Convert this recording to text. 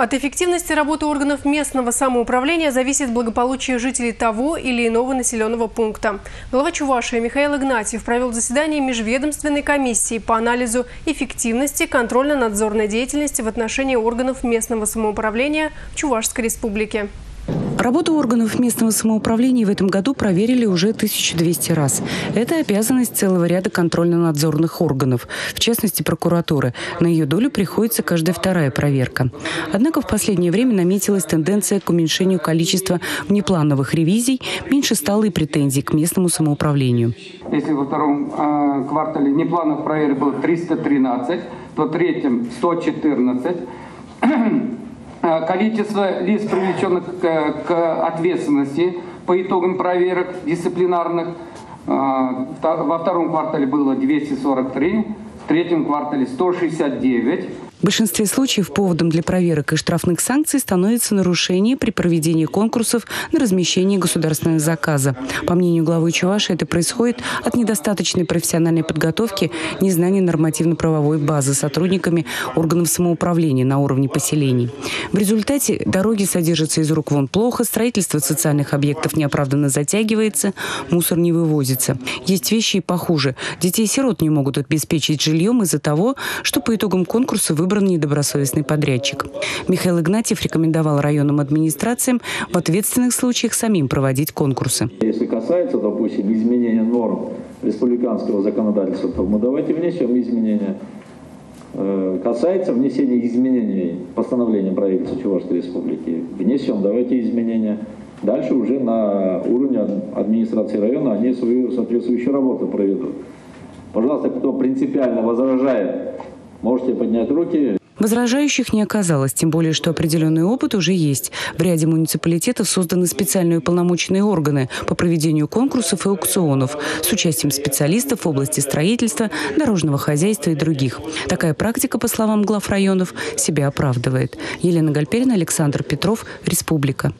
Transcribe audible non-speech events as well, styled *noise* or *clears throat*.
От эффективности работы органов местного самоуправления зависит благополучие жителей того или иного населенного пункта. Глава Чувашии Михаил Игнатьев провел заседание межведомственной комиссии по анализу эффективности контрольно-надзорной деятельности в отношении органов местного самоуправления в Чувашской республике. Работу органов местного самоуправления в этом году проверили уже 1200 раз. Это обязанность целого ряда контрольно-надзорных органов, в частности прокуратуры. На ее долю приходится каждая вторая проверка. Однако в последнее время наметилась тенденция к уменьшению количества внеплановых ревизий, меньше стало и претензий к местному самоуправлению. Если во втором э, квартале неплановых проверок было 313, то в третьем 114 Э, *clears throat* количество лиц, привлеченных к, к ответственности по итогам проверок дисциплинарных, э, во втором квартале было 243, в третьем квартале 169. В большинстве случаев поводом для проверок и штрафных санкций становится нарушение при проведении конкурсов на размещение государственного заказа. По мнению главы Чуваши, это происходит от недостаточной профессиональной подготовки, незнания нормативно-правовой базы сотрудниками органов самоуправления на уровне поселений. В результате дороги содержатся из рук вон плохо, строительство социальных объектов неоправданно затягивается, мусор не вывозится. Есть вещи и похуже. Детей-сирот не могут обеспечить жильем из-за того, что по итогам конкурса выбрали выбран недобросовестный подрядчик. Михаил Игнатьев рекомендовал районным администрациям в ответственных случаях самим проводить конкурсы. Если касается, допустим, изменения норм республиканского законодательства, то мы давайте внесем изменения. Э, касается внесения изменений постановления правительства Чувашской Республики, внесем, давайте изменения. Дальше уже на уровне администрации района они свою соответствующую работу проведут. Пожалуйста, кто принципиально возражает Можете поднять руки. Возражающих не оказалось, тем более, что определенный опыт уже есть. В ряде муниципалитетов созданы специальные уполномоченные органы по проведению конкурсов и аукционов с участием специалистов в области строительства, дорожного хозяйства и других. Такая практика, по словам глав районов, себя оправдывает. Елена Гальперина, Александр Петров, Республика.